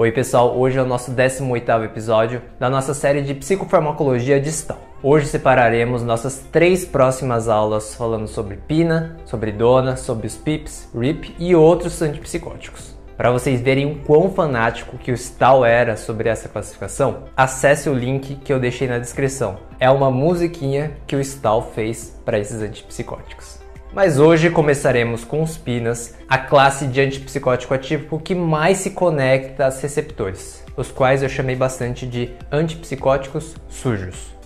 Oi pessoal, hoje é o nosso 18º episódio da nossa série de psicofarmacologia distal. Hoje separaremos nossas três próximas aulas falando sobre pina, sobre dona, sobre os pips, RIP e outros antipsicóticos. Para vocês verem o quão fanático que o Stahl era sobre essa classificação, acesse o link que eu deixei na descrição. É uma musiquinha que o Stahl fez para esses antipsicóticos. Mas hoje começaremos com os pinas, a classe de antipsicótico ativo que mais se conecta aos receptores, os quais eu chamei bastante de antipsicóticos sujos.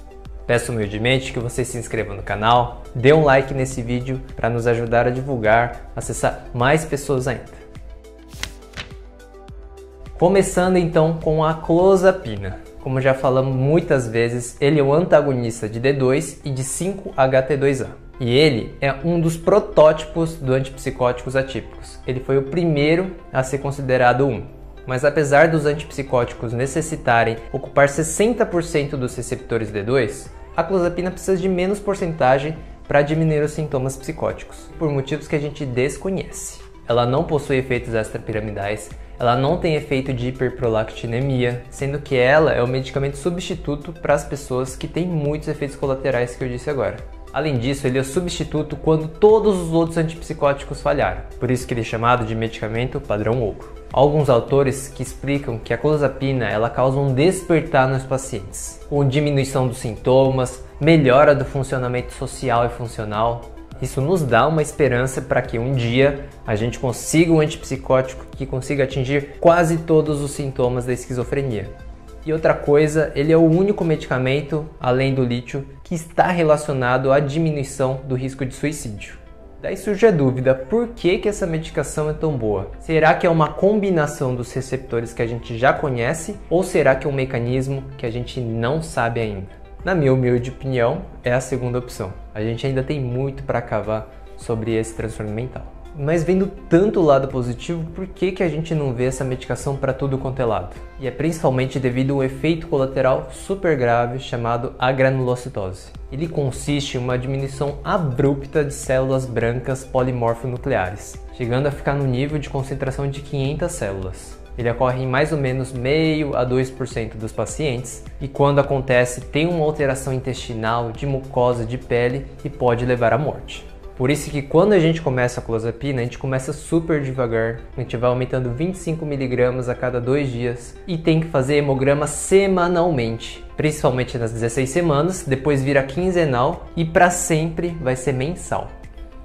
Peço humildemente que você se inscreva no canal, dê um like nesse vídeo para nos ajudar a divulgar, acessar mais pessoas ainda. Começando então com a clozapina. Como já falamos muitas vezes, ele é o antagonista de D2 e de 5-HT2A. E ele é um dos protótipos do antipsicóticos atípicos. Ele foi o primeiro a ser considerado um. Mas apesar dos antipsicóticos necessitarem ocupar 60% dos receptores D2, a clozapina precisa de menos porcentagem para diminuir os sintomas psicóticos, por motivos que a gente desconhece. Ela não possui efeitos extrapiramidais, ela não tem efeito de hiperprolactinemia, sendo que ela é o medicamento substituto para as pessoas que têm muitos efeitos colaterais que eu disse agora. Além disso, ele é o substituto quando todos os outros antipsicóticos falharam, por isso que ele é chamado de medicamento padrão ouro. Alguns autores que explicam que a clozapina ela causa um despertar nos pacientes, com diminuição dos sintomas, melhora do funcionamento social e funcional. Isso nos dá uma esperança para que um dia a gente consiga um antipsicótico que consiga atingir quase todos os sintomas da esquizofrenia. E outra coisa, ele é o único medicamento, além do lítio, que está relacionado à diminuição do risco de suicídio. Daí surge a dúvida, por que, que essa medicação é tão boa? Será que é uma combinação dos receptores que a gente já conhece ou será que é um mecanismo que a gente não sabe ainda? Na minha humilde opinião, é a segunda opção. A gente ainda tem muito para cavar sobre esse transtorno mental. Mas vendo tanto o lado positivo, por que, que a gente não vê essa medicação para tudo quanto é lado? E é principalmente devido a um efeito colateral super grave chamado agranulocitose. Ele consiste em uma diminuição abrupta de células brancas polimorfonucleares, chegando a ficar no nível de concentração de 500 células. Ele ocorre em mais ou menos meio a 2% dos pacientes e quando acontece tem uma alteração intestinal, de mucosa, de pele e pode levar à morte. Por isso que quando a gente começa a clozapina, a gente começa super devagar, a gente vai aumentando 25mg a cada dois dias e tem que fazer hemograma semanalmente, principalmente nas 16 semanas, depois vira quinzenal e para sempre vai ser mensal.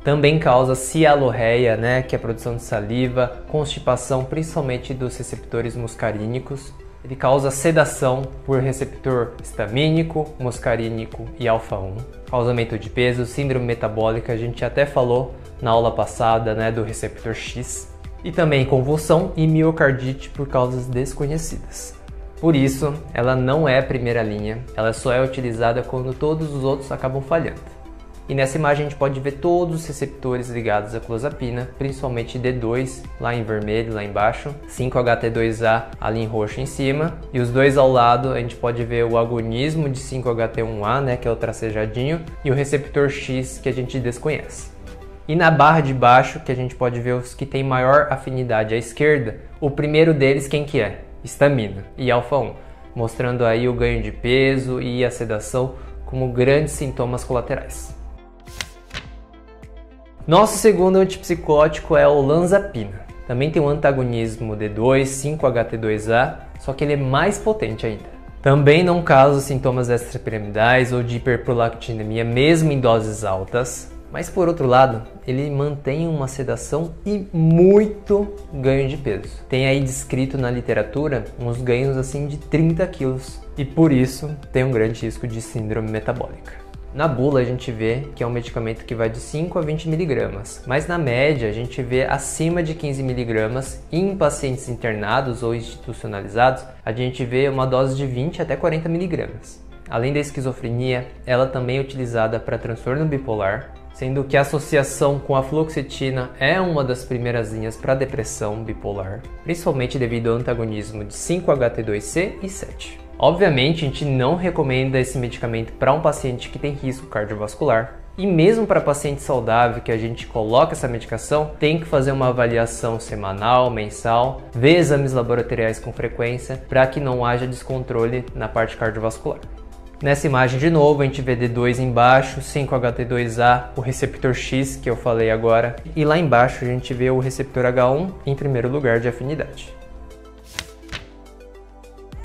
Também causa cialorreia, né, que é a produção de saliva, constipação, principalmente dos receptores muscarínicos. Ele causa sedação por receptor histamínico, muscarínico e alfa-1 causa aumento de peso, síndrome metabólica, a gente até falou na aula passada né, do receptor X, e também convulsão e miocardite por causas desconhecidas. Por isso, ela não é primeira linha, ela só é utilizada quando todos os outros acabam falhando. E nessa imagem a gente pode ver todos os receptores ligados à clozapina, principalmente D2 lá em vermelho, lá embaixo, 5-HT2A ali em roxo em cima, e os dois ao lado a gente pode ver o agonismo de 5-HT1A, né, que é o tracejadinho, e o receptor X que a gente desconhece. E na barra de baixo, que a gente pode ver os que têm maior afinidade à esquerda, o primeiro deles quem que é? Estamina e alfa-1, mostrando aí o ganho de peso e a sedação como grandes sintomas colaterais. Nosso segundo antipsicótico é o lanzapina. Também tem um antagonismo D2, 5-HT2A, só que ele é mais potente ainda. Também não causa sintomas extrapiramidais ou de hiperprolactinemia, mesmo em doses altas. Mas por outro lado, ele mantém uma sedação e muito ganho de peso. Tem aí descrito na literatura uns ganhos assim de 30 quilos e por isso tem um grande risco de síndrome metabólica. Na bula a gente vê que é um medicamento que vai de 5 a 20 miligramas, mas na média a gente vê acima de 15 miligramas em pacientes internados ou institucionalizados, a gente vê uma dose de 20 até 40 miligramas. Além da esquizofrenia, ela também é utilizada para transtorno bipolar, sendo que a associação com a fluoxetina é uma das primeiras linhas para depressão bipolar, principalmente devido ao antagonismo de 5-HT2C e 7. Obviamente, a gente não recomenda esse medicamento para um paciente que tem risco cardiovascular. E mesmo para paciente saudável que a gente coloca essa medicação, tem que fazer uma avaliação semanal, mensal, ver exames laboratoriais com frequência para que não haja descontrole na parte cardiovascular. Nessa imagem de novo, a gente vê D2 embaixo, 5HT2A, o receptor X que eu falei agora, e lá embaixo a gente vê o receptor H1 em primeiro lugar de afinidade.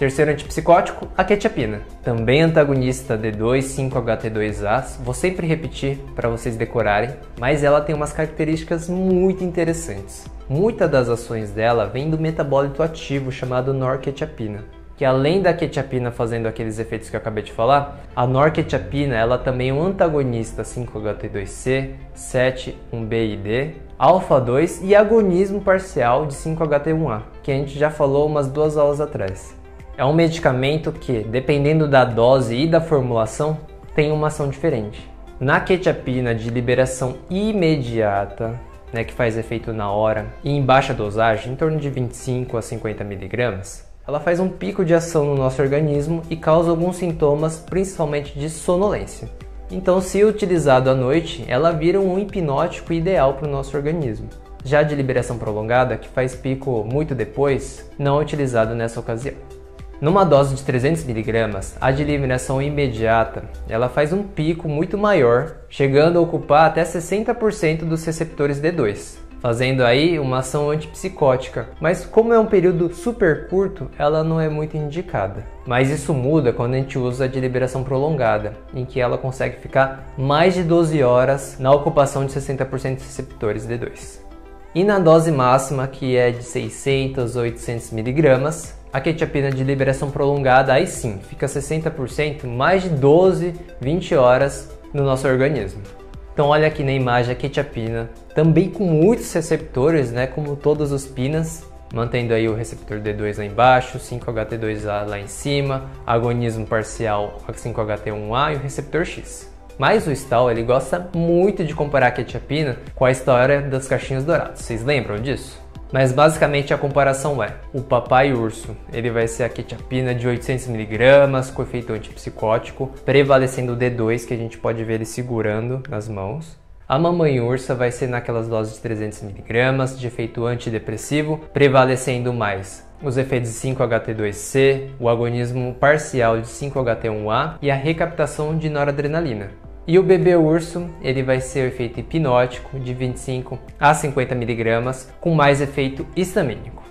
Terceiro antipsicótico, a quetiapina. Também antagonista D2, 5-HT2A. Vou sempre repetir para vocês decorarem, mas ela tem umas características muito interessantes. Muitas das ações dela vêm do metabólito ativo chamado norquetiapina que além da quetiapina fazendo aqueles efeitos que eu acabei de falar, a norquetiapina ela também é um antagonista 5-HT2C, 7, 1B e D, alfa-2 e agonismo parcial de 5-HT1A, que a gente já falou umas duas aulas atrás. É um medicamento que, dependendo da dose e da formulação, tem uma ação diferente. Na quetiapina de liberação imediata, né, que faz efeito na hora, e em baixa dosagem, em torno de 25 a 50 miligramas, ela faz um pico de ação no nosso organismo e causa alguns sintomas, principalmente de sonolência. Então, se utilizado à noite, ela vira um hipnótico ideal para o nosso organismo. Já de liberação prolongada, que faz pico muito depois, não é utilizado nessa ocasião. Numa dose de 300mg, a de eliminação imediata ela faz um pico muito maior, chegando a ocupar até 60% dos receptores D2, fazendo aí uma ação antipsicótica. Mas como é um período super curto, ela não é muito indicada. Mas isso muda quando a gente usa a de liberação prolongada, em que ela consegue ficar mais de 12 horas na ocupação de 60% dos receptores D2. E na dose máxima, que é de 600 ou 800 miligramas, a quetiapina de liberação prolongada, aí sim, fica 60%, mais de 12, 20 horas no nosso organismo. Então olha aqui na imagem a quetiapina, também com muitos receptores, né, como todos os pinas, mantendo aí o receptor D2 lá embaixo, 5HT2A lá em cima, agonismo parcial 5HT1A e o receptor X. Mas o Stahl ele gosta muito de comparar a quetiapina com a história das caixinhas douradas. Vocês lembram disso? Mas basicamente a comparação é: o papai urso, ele vai ser a quetiapina de 800mg com efeito antipsicótico, prevalecendo o D2 que a gente pode ver ele segurando nas mãos. A mamãe ursa vai ser naquelas doses de 300mg de efeito antidepressivo, prevalecendo mais os efeitos de 5-HT2C, o agonismo parcial de 5-HT1A e a recaptação de noradrenalina. E o bebê urso, ele vai ser efeito hipnótico de 25 a 50 miligramas, com mais efeito histamínico.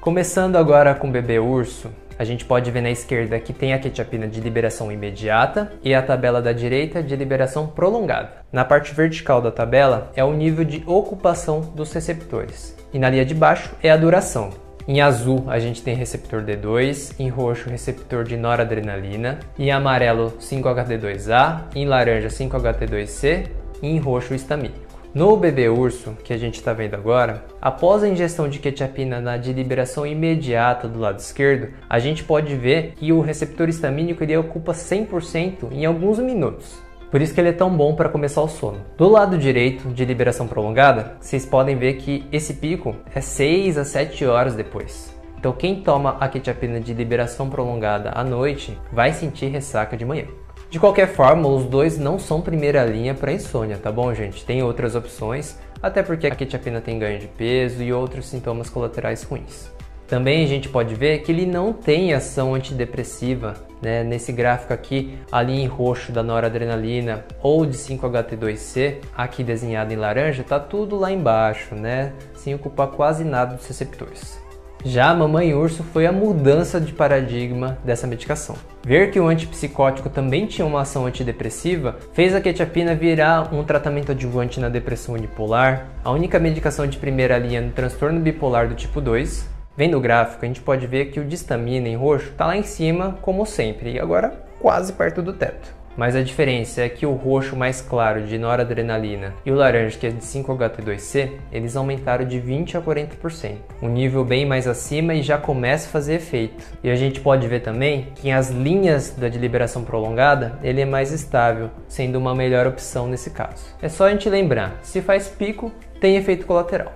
Começando agora com o bebê urso, a gente pode ver na esquerda que tem a quetiapina de liberação imediata e a tabela da direita de liberação prolongada. Na parte vertical da tabela é o nível de ocupação dos receptores e na linha de baixo é a duração, em azul a gente tem receptor D2, em roxo receptor de noradrenalina, em amarelo 5-HT2A, em laranja 5-HT2C e em roxo histamínico. No bebê urso, que a gente está vendo agora, após a ingestão de quetiapina na de liberação imediata do lado esquerdo, a gente pode ver que o receptor histamínico ele ocupa 100% em alguns minutos. Por isso que ele é tão bom para começar o sono. Do lado direito, de liberação prolongada, vocês podem ver que esse pico é 6 a 7 horas depois. Então quem toma a quetiapina de liberação prolongada à noite vai sentir ressaca de manhã. De qualquer forma, os dois não são primeira linha para insônia, tá bom, gente? Tem outras opções, até porque a quetiapina tem ganho de peso e outros sintomas colaterais ruins. Também a gente pode ver que ele não tem ação antidepressiva, né? Nesse gráfico aqui, ali em roxo da noradrenalina ou de 5-HT2C, aqui desenhado em laranja, tá tudo lá embaixo, né? Sem ocupar quase nada dos receptores. Já a Mamãe Urso foi a mudança de paradigma dessa medicação. Ver que o antipsicótico também tinha uma ação antidepressiva fez a quetiapina virar um tratamento adjuvante na depressão unipolar, a única medicação de primeira linha no transtorno bipolar do tipo 2, Vendo o gráfico, a gente pode ver que o distamina em roxo está lá em cima, como sempre, e agora quase perto do teto. Mas a diferença é que o roxo mais claro de noradrenalina e o laranja que é de 5-HT2C, eles aumentaram de 20 a 40%, um nível bem mais acima e já começa a fazer efeito. E a gente pode ver também que as linhas da de liberação prolongada, ele é mais estável, sendo uma melhor opção nesse caso. É só a gente lembrar, se faz pico, tem efeito colateral.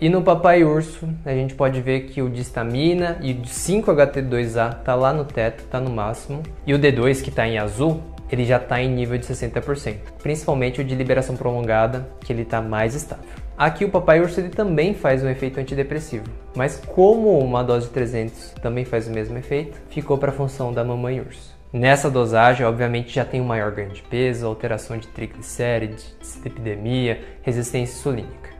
E no papai urso, a gente pode ver que o de estamina e o de 5-HT2A tá lá no teto, tá no máximo. E o D2 que está em azul, ele já está em nível de 60%, principalmente o de liberação prolongada, que ele está mais estável. Aqui o papai urso ele também faz um efeito antidepressivo, mas como uma dose de 300 também faz o mesmo efeito, ficou para a função da mamãe urso. Nessa dosagem, obviamente, já tem um maior ganho de peso, alteração de triglicérides, dislipidemia, resistência insulínica.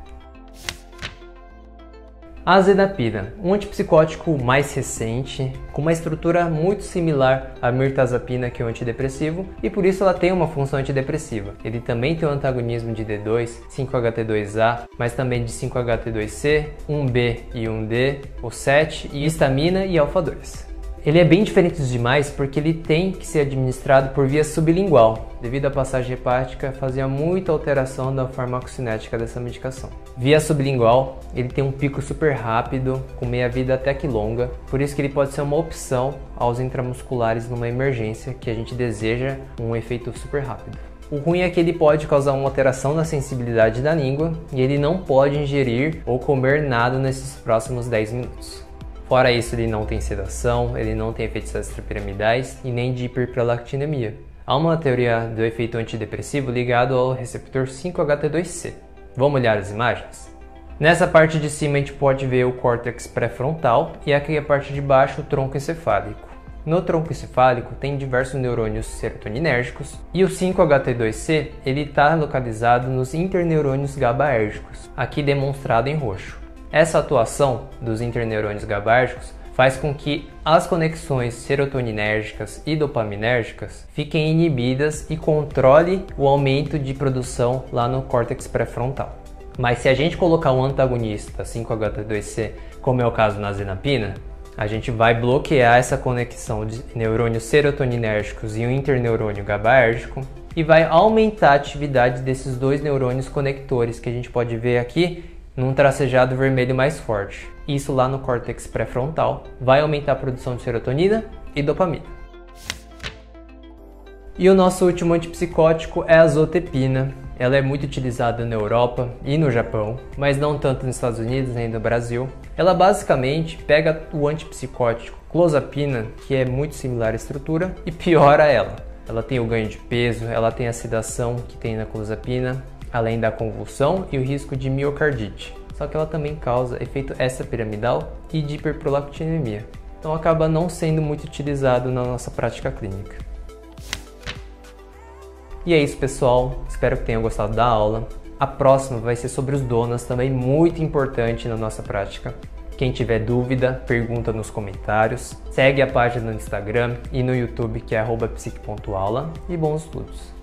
Azedapina, um antipsicótico mais recente, com uma estrutura muito similar à mirtazapina, que é um antidepressivo, e por isso ela tem uma função antidepressiva. Ele também tem um antagonismo de D2, 5-HT2A, mas também de 5-HT2C, 1B e 1D, o 7 e histamina e alfa-2. Ele é bem diferente dos demais porque ele tem que ser administrado por via sublingual, devido à passagem hepática fazia muita alteração da farmacocinética dessa medicação. Via sublingual, ele tem um pico super rápido, com meia-vida até que longa, por isso que ele pode ser uma opção aos intramusculares numa emergência que a gente deseja um efeito super rápido. O ruim é que ele pode causar uma alteração na sensibilidade da língua e ele não pode ingerir ou comer nada nesses próximos 10 minutos. Fora isso, ele não tem sedação, ele não tem efeitos extrapiramidais e nem de hiperprolactinemia. Há uma teoria do efeito antidepressivo ligado ao receptor 5-HT2C. Vamos olhar as imagens? Nessa parte de cima a gente pode ver o córtex pré-frontal e aqui a parte de baixo o tronco encefálico. No tronco encefálico tem diversos neurônios serotoninérgicos e o 5-HT2C ele está localizado nos interneurônios GABAérgicos, aqui demonstrado em roxo. Essa atuação dos interneurônios gabárgicos faz com que as conexões serotoninérgicas e dopaminérgicas fiquem inibidas e controle o aumento de produção lá no córtex pré-frontal. Mas se a gente colocar um antagonista 5-HT2C, como é o caso na zenapina, a gente vai bloquear essa conexão de neurônios serotoninérgicos e o interneurônio GABAérgico e vai aumentar a atividade desses dois neurônios conectores que a gente pode ver aqui num tracejado vermelho mais forte. Isso lá no córtex pré-frontal vai aumentar a produção de serotonina e dopamina. E o nosso último antipsicótico é a azotepina. Ela é muito utilizada na Europa e no Japão, mas não tanto nos Estados Unidos nem no Brasil. Ela basicamente pega o antipsicótico clozapina, que é muito similar à estrutura, e piora ela. Ela tem o ganho de peso, ela tem a sedação que tem na clozapina, além da convulsão e o risco de miocardite. Só que ela também causa efeito extrapiramidal e de hiperprolactinemia. Então acaba não sendo muito utilizado na nossa prática clínica. E é isso, pessoal. Espero que tenham gostado da aula. A próxima vai ser sobre os donas, também muito importante na nossa prática. Quem tiver dúvida, pergunta nos comentários. Segue a página no Instagram e no YouTube que é psique.aula e bons estudos.